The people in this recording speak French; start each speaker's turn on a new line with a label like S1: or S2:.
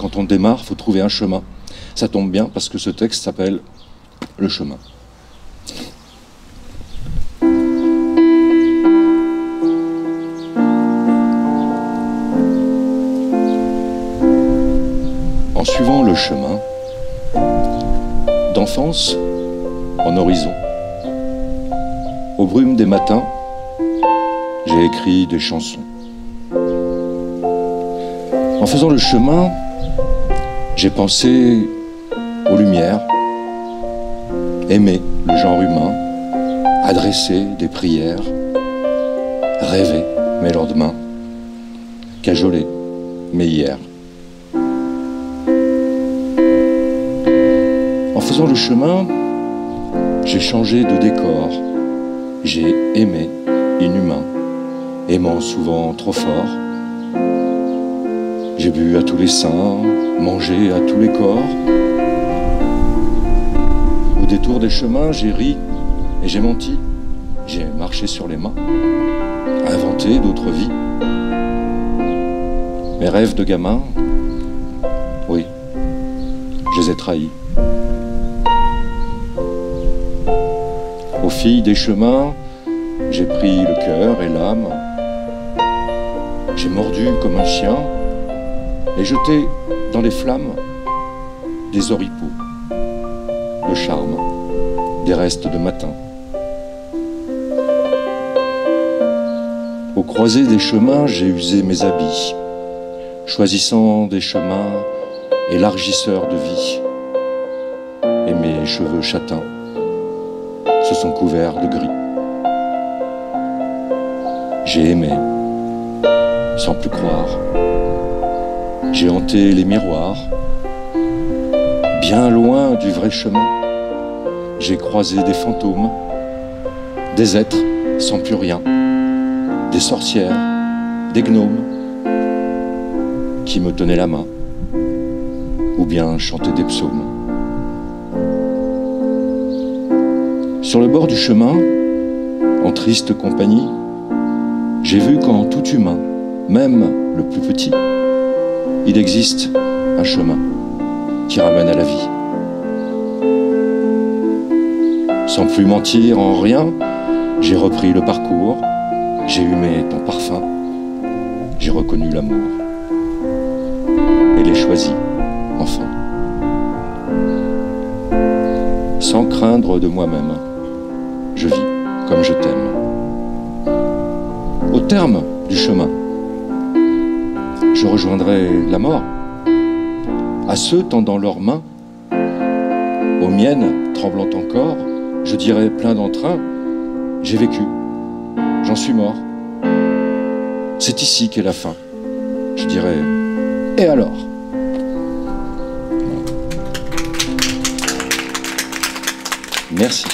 S1: quand on démarre, faut trouver un chemin. Ça tombe bien parce que ce texte s'appelle Le chemin. En suivant le chemin, d'enfance en horizon, aux brumes des matins, j'ai écrit des chansons. En faisant le chemin, j'ai pensé aux lumières, aimé le genre humain, adressé des prières, rêvé mes lendemains, cajolé mes hier. En faisant le chemin, j'ai changé de décor, j'ai aimé inhumain, aimant souvent trop fort. J'ai bu à tous les seins, mangé à tous les corps. Au détour des chemins, j'ai ri et j'ai menti. J'ai marché sur les mains, inventé d'autres vies. Mes rêves de gamin, oui, je les ai trahis. Aux filles des chemins, j'ai pris le cœur et l'âme. J'ai mordu comme un chien et jeté dans les flammes des oripeaux, le charme des restes de matin. Au croisé des chemins, j'ai usé mes habits, choisissant des chemins élargisseurs de vie. Et mes cheveux châtains se sont couverts de gris. J'ai aimé, sans plus croire. J'ai hanté les miroirs, bien loin du vrai chemin. J'ai croisé des fantômes, des êtres sans plus rien, des sorcières, des gnomes qui me tenaient la main, ou bien chantaient des psaumes. Sur le bord du chemin, en triste compagnie, j'ai vu qu'en tout humain, même le plus petit, il existe un chemin qui ramène à la vie. Sans plus mentir en rien, j'ai repris le parcours, j'ai humé ton parfum, j'ai reconnu l'amour et l'ai choisi, enfin. Sans craindre de moi-même, je vis comme je t'aime. Au terme du chemin, je rejoindrai la mort. À ceux tendant leurs mains, aux miennes tremblant encore, je dirai plein d'entrain, j'ai vécu, j'en suis mort. C'est ici qu'est la fin. Je dirais, et alors? Merci.